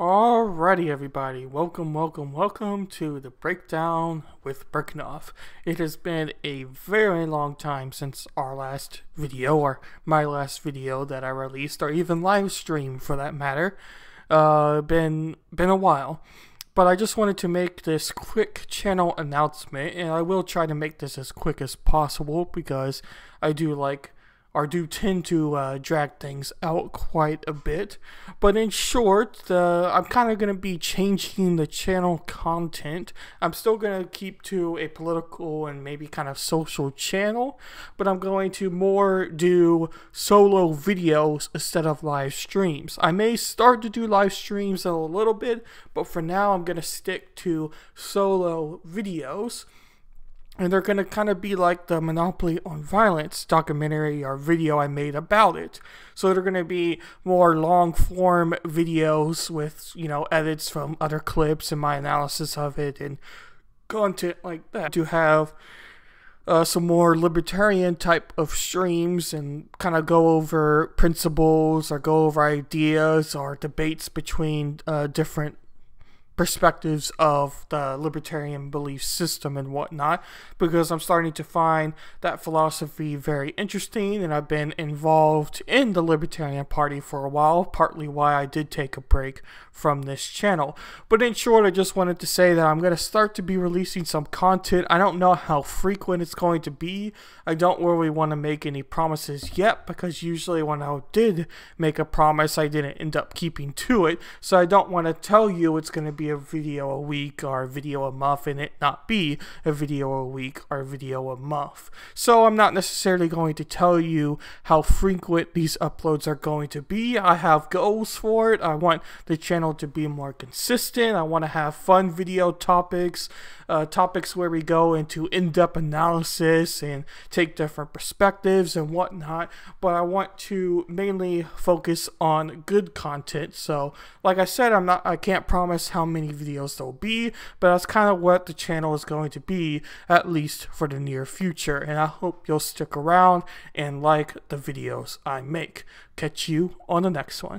Alrighty, everybody, welcome, welcome, welcome to the breakdown with Berckenhoff. It has been a very long time since our last video, or my last video that I released, or even live stream for that matter. Uh, been been a while, but I just wanted to make this quick channel announcement, and I will try to make this as quick as possible because I do like or do tend to uh, drag things out quite a bit. But in short, uh, I'm kind of going to be changing the channel content. I'm still going to keep to a political and maybe kind of social channel, but I'm going to more do solo videos instead of live streams. I may start to do live streams in a little bit, but for now I'm going to stick to solo videos and they're going to kind of be like the Monopoly on Violence documentary or video I made about it. So they're going to be more long form videos with, you know, edits from other clips and my analysis of it and content like that. To have uh, some more libertarian type of streams and kind of go over principles or go over ideas or debates between uh, different perspectives of the libertarian belief system and whatnot because I'm starting to find that philosophy very interesting and I've been involved in the Libertarian Party for a while, partly why I did take a break from this channel. But in short, I just wanted to say that I'm going to start to be releasing some content. I don't know how frequent it's going to be. I don't really want to make any promises yet because usually when I did make a promise, I didn't end up keeping to it. So I don't want to tell you it's going to be a video a week or a video a month and it not be a video a week or a video a month. So I'm not necessarily going to tell you how frequent these uploads are going to be. I have goals for it. I want the channel to be more consistent. I want to have fun video topics, uh, topics where we go into in-depth analysis and take different perspectives and whatnot. But I want to mainly focus on good content. So, like I said, I'm not. I can't promise how many many videos there'll be, but that's kind of what the channel is going to be, at least for the near future. And I hope you'll stick around and like the videos I make. Catch you on the next one.